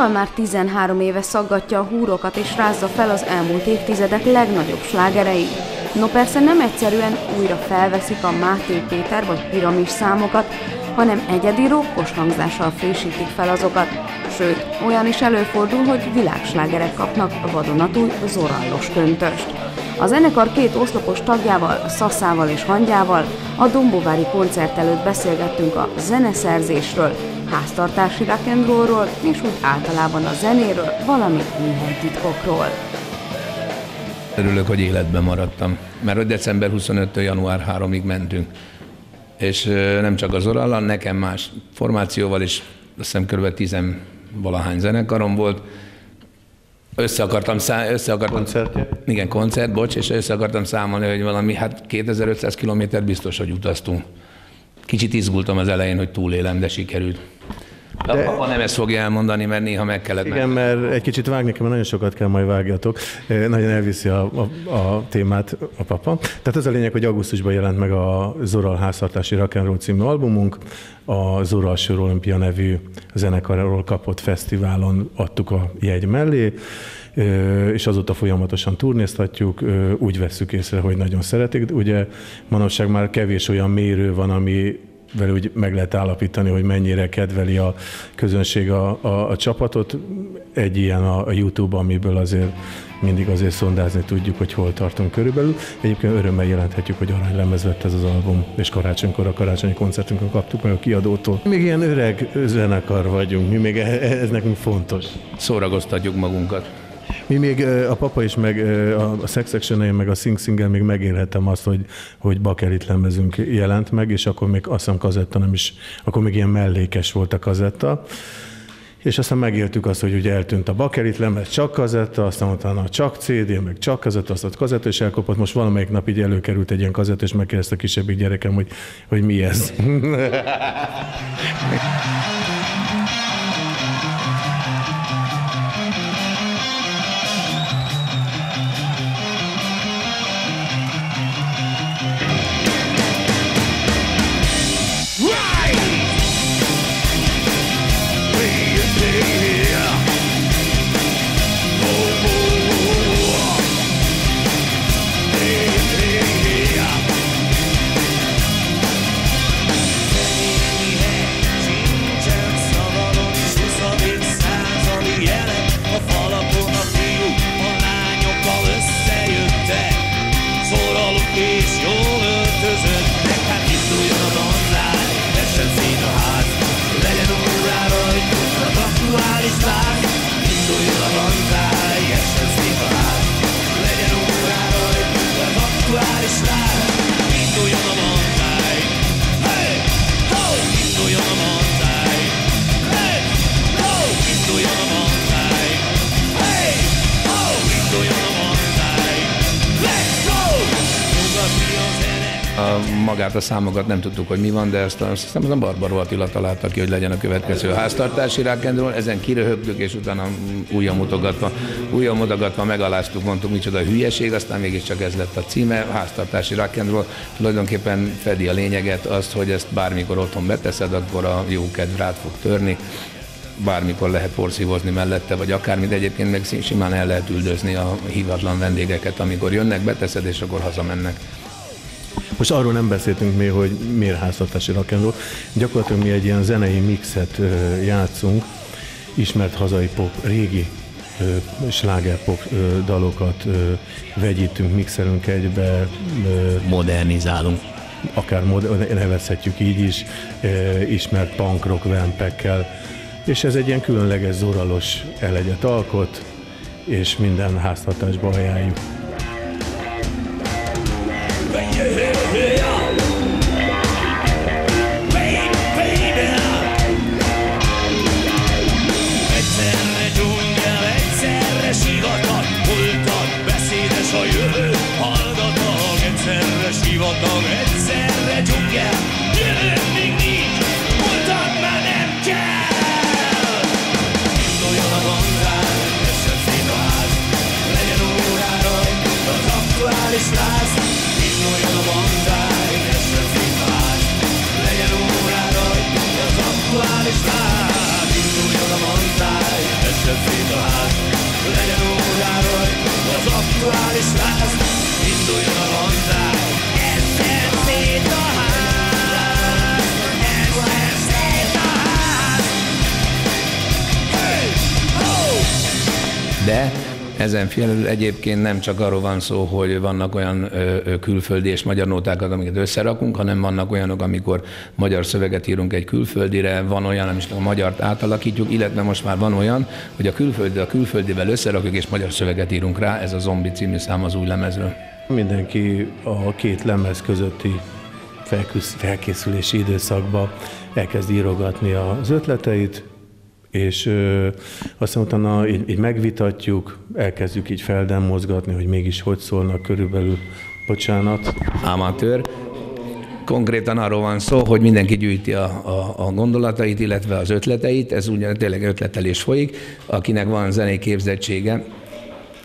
Ural már 13 éve szaggatja a húrokat és rázza fel az elmúlt évtizedek legnagyobb slágerei. No persze nem egyszerűen újra felveszik a Máté Péter vagy piramis számokat, hanem egyedi rokkos hangzással frissítik fel azokat. Sőt, olyan is előfordul, hogy világslágerek kapnak vadonatúj zorallos köntöst. A zenekar két oszlopos tagjával, Szaszával és Hangyával a Dombovári koncert előtt beszélgettünk a zeneszerzésről, háztartási rock'n'rollról és úgy általában a zenéről, valamint titkokról. Örülök, hogy életben maradtam, mert hogy december 25-től január 3-ig mentünk. És nem csak az orallal, nekem más formációval is, azt hiszem kb. 10 valahány zenekarom volt, össze akartam, szá- össze akartam Koncertje? Igen, koncert, bocs, és össze akartam számolni, hogy valami, hát 2500 kilométer biztos, hogy utaztunk. Kicsit izgultam az elején, hogy túlélem, de sikerült. De a papa nem ezt fogja elmondani, mert néha meg kellett Igen, mert egy kicsit vágni kell, mert nagyon sokat kell majd vágjatok. Nagyon elviszi a, a, a témát a papa. Tehát az a lényeg, hogy augusztusban jelent meg a Zoral háztartási Rock'n'Roll című albumunk. A Zoral Sör Olimpia nevű zenekarról kapott fesztiválon adtuk a jegy mellé és azóta folyamatosan turnéztatjuk, úgy vesszük észre, hogy nagyon szeretik. Ugye manapság már kevés olyan mérő van, ami vele úgy meg lehet állapítani, hogy mennyire kedveli a közönség a, a, a csapatot. Egy ilyen a, a YouTube, amiből azért mindig azért szondázni tudjuk, hogy hol tartunk körülbelül. Egyébként örömmel jelenthetjük, hogy aranylemez vett ez az album, és karácsonykor a karácsonyi koncertünkön kaptuk meg a kiadótól. Még ilyen öreg zenekar vagyunk, mi még e, e, ez nekünk fontos. Szórakoztatjuk magunkat. Mi még a papa is, meg a Sex action meg a Sing Single még megélhetem azt, hogy, hogy bakelit lemezünk jelent meg, és akkor még azt hiszem kazetta nem is, akkor még ilyen mellékes volt a kazetta. És aztán megéltük azt, hogy ugye eltűnt a bakelit lemez, csak kazetta, aztán utána csak CD, meg csak kazetta, aztán kazetta is elkopott. Most valamelyik nap így előkerült egy ilyen kazetta, és megkérdezte a kisebbik gyerekem, hogy, hogy mi ez. this. Magát a számokat nem tudtuk, hogy mi van, de ezt azt hiszem, a Barbara Attila találta ki, hogy legyen a következő háztartási rákendról. Ezen kiröhögtük, és utána újra mutogatva, újra mutogatva megaláztuk, mondtuk, micsoda hülyeség, aztán mégiscsak ez lett a címe, háztartási rákendról. Tulajdonképpen fedi a lényeget azt, hogy ezt bármikor otthon beteszed, akkor a jó kedv rád fog törni, bármikor lehet porszívozni mellette, vagy akármi, de egyébként meg simán el lehet üldözni a hívatlan vendégeket, amikor jönnek, beteszed, és akkor hazamennek. Most arról nem beszéltünk még, hogy miért háztartási rock'n'roll. Gyakorlatilag mi egy ilyen zenei mixet játszunk, ismert hazai pop, régi slágerpop dalokat vegyítünk, mixelünk egybe. Modernizálunk. Akár mod- nevezhetjük így is, ismert punk rock vempekkel. És ez egy ilyen különleges zoralos elegyet alkot, és minden háztartásba ajánljuk. aktuális dove se raggiunge Ezen felül egyébként nem csak arról van szó, hogy vannak olyan külföldi és magyar nótákat, amiket összerakunk, hanem vannak olyanok, amikor magyar szöveget írunk egy külföldire, van olyan, amit a magyart átalakítjuk, illetve most már van olyan, hogy a külföldi a külföldivel összerakjuk és magyar szöveget írunk rá, ez a Zombi című szám az új lemezről. Mindenki a két lemez közötti felkészülési időszakban elkezd írogatni az ötleteit, és ö, aztán utána így, így megvitatjuk, elkezdjük így feldemozgatni, hogy mégis hogy szólnak körülbelül, bocsánat. Amatőr. Konkrétan arról van szó, hogy mindenki gyűjti a, a, a gondolatait, illetve az ötleteit, ez ugye tényleg ötletelés folyik, akinek van zenei képzettsége,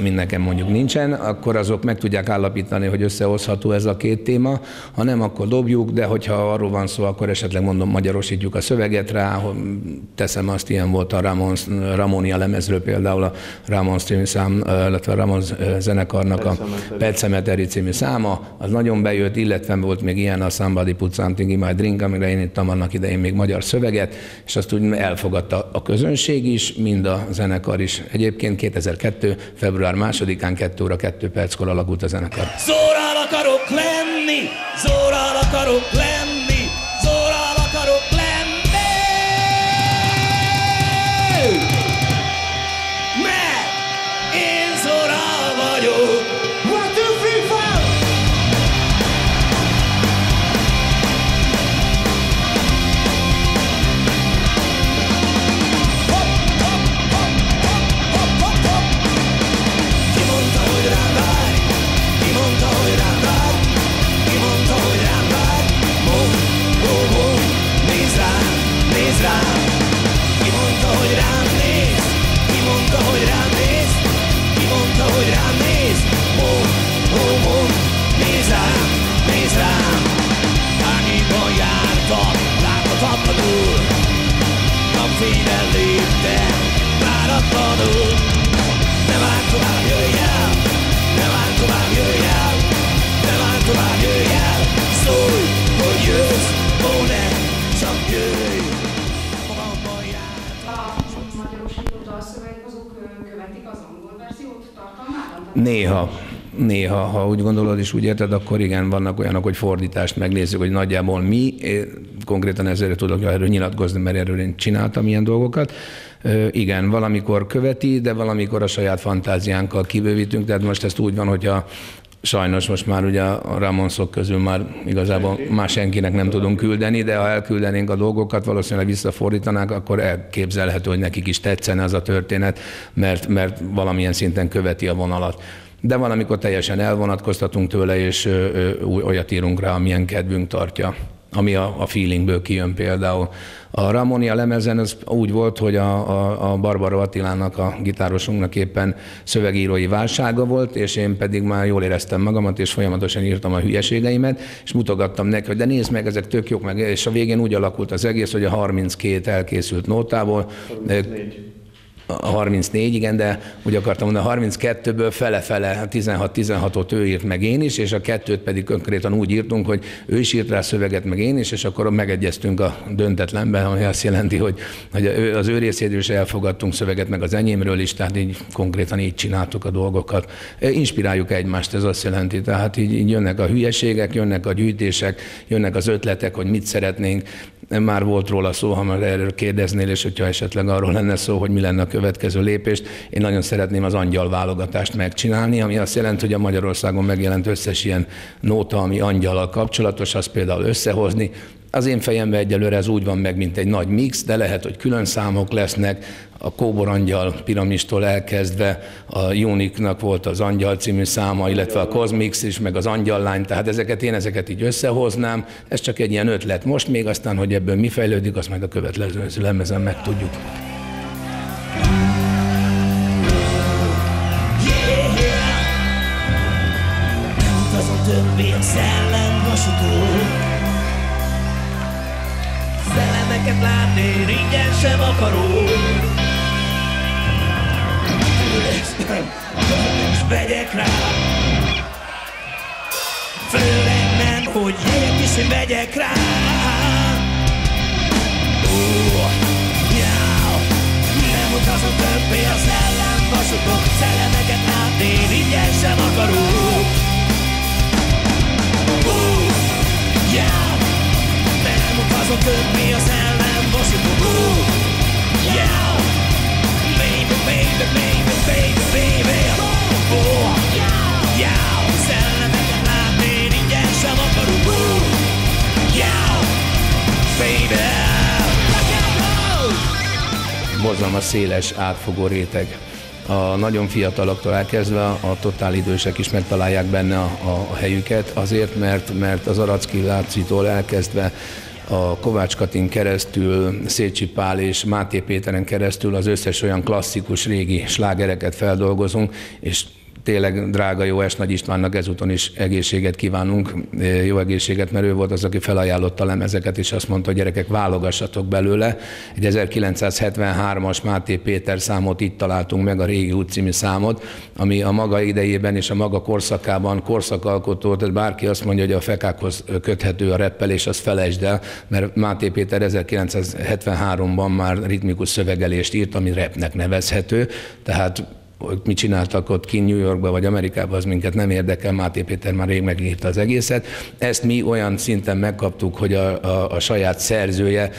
mint nekem mondjuk nincsen, akkor azok meg tudják állapítani, hogy összehozható ez a két téma, ha nem, akkor dobjuk, de hogyha arról van szó, akkor esetleg mondom, magyarosítjuk a szöveget rá, teszem azt, ilyen volt a Ramon, Ramonia lemezről például a Ramon című szám, illetve a Ramon zenekarnak a Pet Cemetery című száma, az nagyon bejött, illetve volt még ilyen a Somebody Put Something in My Drink, amire én ittam annak idején még magyar szöveget, és azt úgy elfogadta a közönség is, mind a zenekar is. Egyébként 2002. február február másodikán 2 óra 2 perckor alakult a zenekar. Zórál akarok lenni, zórál akarok lenni, Néha, néha, ha úgy gondolod és úgy érted, akkor igen, vannak olyanok, hogy fordítást megnézzük, hogy nagyjából mi, én konkrétan ezért tudok erről nyilatkozni, mert erről én csináltam ilyen dolgokat. Igen, valamikor követi, de valamikor a saját fantáziánkkal kibővítünk, tehát most ezt úgy van, hogyha Sajnos most már ugye a Ramonszok közül már igazából más senkinek nem tudunk küldeni, de ha elküldenénk a dolgokat, valószínűleg visszafordítanák, akkor elképzelhető, hogy nekik is tetszene az a történet, mert, mert valamilyen szinten követi a vonalat. De van, amikor teljesen elvonatkoztatunk tőle, és olyat írunk rá, amilyen kedvünk tartja ami a, a feelingből kijön például. A Ramonia lemezen az úgy volt, hogy a, a, a Barbara Attilának, a gitárosunknak éppen szövegírói válsága volt, és én pedig már jól éreztem magamat, és folyamatosan írtam a hülyeségeimet, és mutogattam neki, hogy de nézd meg, ezek tök jók, meg, és a végén úgy alakult az egész, hogy a 32 elkészült nótából 34 a 34, igen, de úgy akartam mondani, a 32-ből fele-fele, 16-16-ot ő írt meg én is, és a kettőt pedig konkrétan úgy írtunk, hogy ő is írt rá szöveget meg én is, és akkor megegyeztünk a döntetlenben, ami azt jelenti, hogy, hogy az ő részéről is elfogadtunk szöveget meg az enyémről is, tehát így konkrétan így csináltuk a dolgokat. Inspiráljuk egymást, ez azt jelenti, tehát így, így jönnek a hülyeségek, jönnek a gyűjtések, jönnek az ötletek, hogy mit szeretnénk, már volt róla szó, ha már erről kérdeznél, és hogyha esetleg arról lenne szó, hogy mi lenne a következő lépést, én nagyon szeretném az angyal válogatást megcsinálni, ami azt jelenti, hogy a Magyarországon megjelent összes ilyen nóta, ami angyalal kapcsolatos, azt például összehozni, az én fejemben egyelőre ez úgy van meg, mint egy nagy mix, de lehet, hogy külön számok lesznek, a Kóbor Angyal piramistól elkezdve, a Uniknak volt az Angyal című száma, illetve a Cosmix is, meg az Angyal Lány, tehát ezeket én ezeket így összehoznám, ez csak egy ilyen ötlet. Most még, aztán, hogy ebből mi fejlődik, azt majd a következő lemezen megtudjuk. Akarok vegyek rá Főleg nem, hogy én is vegyek rá uh, yeah. Nem utazom többé az ellen vasúton, szellemeket látni, ingyen sem akarunk. Uh, yeah, nem utazom többé a szellem vasúton. Uh, borzalmas széles átfogó réteg. A nagyon fiataloktól elkezdve a totál idősek is megtalálják benne a, a, a helyüket, azért, mert, mert az Aracki Lácitól elkezdve a Kovács Katin keresztül, Szécsi Pál és Máté Péteren keresztül az összes olyan klasszikus régi slágereket feldolgozunk, és tényleg drága jó es Nagy Istvánnak ezúton is egészséget kívánunk, jó egészséget, mert ő volt az, aki felajánlotta a lemezeket, és azt mondta, hogy gyerekek, válogassatok belőle. Egy 1973-as Máté Péter számot itt találtunk meg, a Régi út számot, ami a maga idejében és a maga korszakában korszakalkotó, tehát bárki azt mondja, hogy a fekákhoz köthető a reppelés, az felejtsd el, mert Máté Péter 1973-ban már ritmikus szövegelést írt, ami repnek nevezhető, tehát hogy mit csináltak ott ki New Yorkba vagy Amerikában, az minket nem érdekel, Máté Péter már rég megírta az egészet. Ezt mi olyan szinten megkaptuk, hogy a, a, a saját szerzője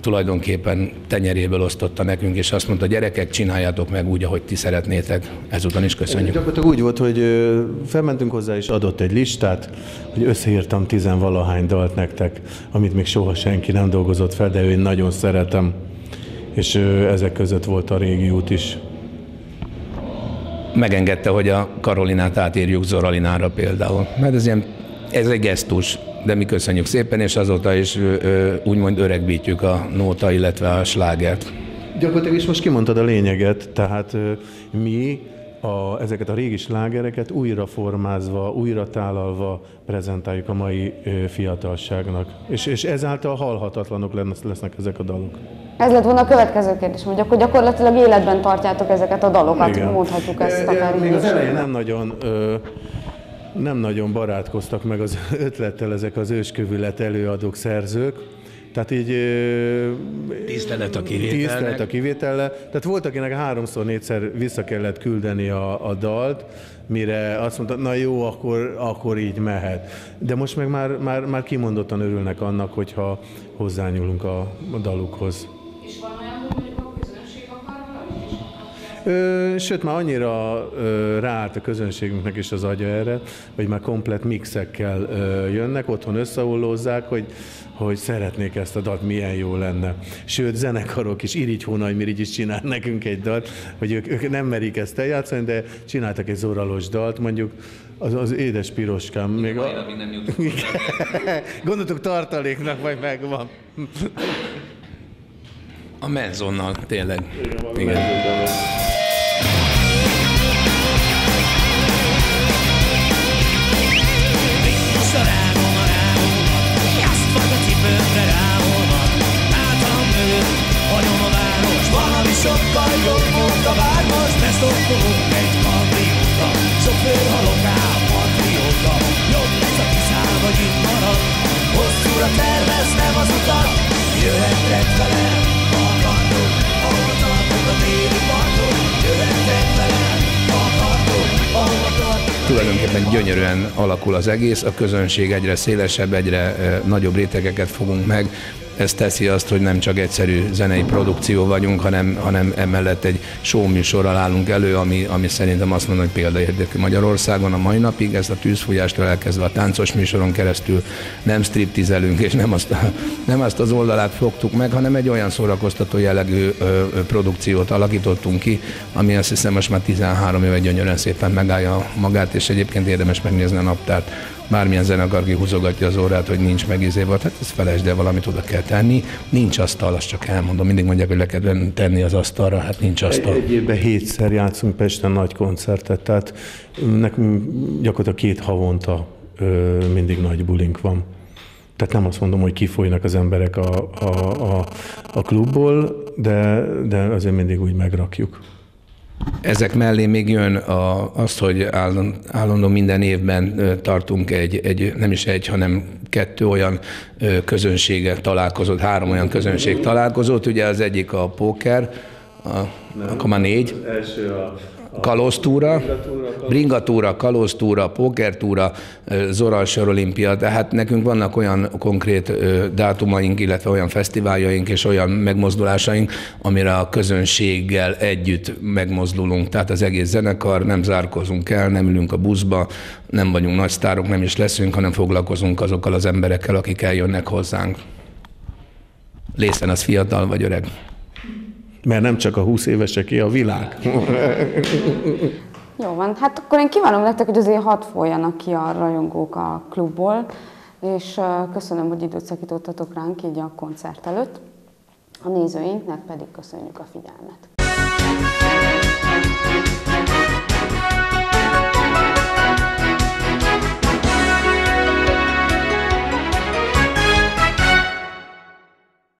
tulajdonképpen tenyeréből osztotta nekünk, és azt mondta, gyerekek, csináljátok meg úgy, ahogy ti szeretnétek. Ezután is köszönjük. Gyakorlatilag úgy volt, hogy felmentünk hozzá, és adott egy listát, hogy összeírtam tizenvalahány dalt nektek, amit még soha senki nem dolgozott fel, de én nagyon szeretem. És ezek között volt a régi út is. Megengedte, hogy a Karolinát átírjuk Zoralinára például. Mert ez ilyen, ez egy gesztus, de mi köszönjük szépen, és azóta is úgymond öregbítjük a nóta, illetve a slágert. Gyakorlatilag is most kimondtad a lényeget, tehát mi a, ezeket a régi slágereket újra formázva, újra tálalva prezentáljuk a mai ö, fiatalságnak. És, és ezáltal halhatatlanok lesz- lesznek ezek a dalok. Ez lett volna a következő kérdés, hogy akkor gyakorlatilag életben tartjátok ezeket a dalokat, Igen. mondhatjuk ezt akár Még az elején nem nagyon, ö, nem nagyon barátkoztak meg az ötlettel ezek az őskövület előadók, szerzők. Tehát így... Tisztelet a Tisztelet kivételnek. a kivétellel. Tehát volt, akinek háromszor, négyszer vissza kellett küldeni a, a dalt, mire azt mondta, na jó, akkor, akkor így mehet. De most meg már, már, már kimondottan örülnek annak, hogyha hozzányúlunk a, a dalukhoz. Ö, sőt, már annyira ö, ráállt a közönségünknek is az agya erre, hogy már komplet mixekkel ö, jönnek, otthon összeollózzák, hogy, hogy szeretnék ezt a dalt, milyen jó lenne. Sőt, zenekarok is, Irigy Hónagy Mirigy is csinál nekünk egy dalt, hogy ők, ők nem merik ezt eljátszani, de csináltak egy zoralos dalt, mondjuk az, az édes piroskám. Még a... Gondoltuk tartaléknak, majd megvan. A menzonnal, tényleg. Igen. Most Tulajdonképpen gyönyörűen alakul az egész, a közönség egyre szélesebb, egyre eh, nagyobb rétegeket fogunk meg. Ez teszi azt, hogy nem csak egyszerű zenei produkció vagyunk, hanem, hanem emellett egy show műsorral állunk elő, ami, ami szerintem azt mondom, hogy példaértékű Magyarországon a mai napig. Ezt a tűzfújástól elkezdve a táncos műsoron keresztül nem striptizelünk, és nem azt, nem azt az oldalát fogtuk meg, hanem egy olyan szórakoztató jellegű produkciót alakítottunk ki, ami azt hiszem most már 13 éve gyönyörűen szépen megállja magát, és egyébként érdemes megnézni a naptárt. Bármilyen zenekar húzogatja az órát, hogy nincs megizéva, hát ez felejtsd el, valamit oda kell tenni. Nincs asztal, azt csak elmondom. Mindig mondják, hogy le kell tenni az asztalra, hát nincs asztal. Egy évben hétszer játszunk Pesten nagy koncertet, tehát nekünk gyakorlatilag két havonta ö, mindig nagy bulink van. Tehát nem azt mondom, hogy kifolynak az emberek a, a, a, a klubból, de, de azért mindig úgy megrakjuk. Ezek mellé még jön a, az, hogy állandó, minden évben tartunk egy, egy, nem is egy, hanem kettő olyan közönsége találkozót, három olyan közönség találkozót. Ugye az egyik a póker, a, akkor már négy. Első a, Kalóztúra, bringatúra, kalóztúra, pókertúra, Zoral Olimpia, tehát nekünk vannak olyan konkrét dátumaink, illetve olyan fesztiváljaink és olyan megmozdulásaink, amire a közönséggel együtt megmozdulunk. Tehát az egész zenekar, nem zárkozunk el, nem ülünk a buszba, nem vagyunk nagy sztárok, nem is leszünk, hanem foglalkozunk azokkal az emberekkel, akik eljönnek hozzánk. Lészen az fiatal vagy öreg. Mert nem csak a 20 éveseké a világ. Jó van, hát akkor én kívánom nektek, hogy azért hat folyjanak ki a rajongók a klubból, és köszönöm, hogy időt szakítottatok ránk így a koncert előtt. A nézőinknek pedig köszönjük a figyelmet.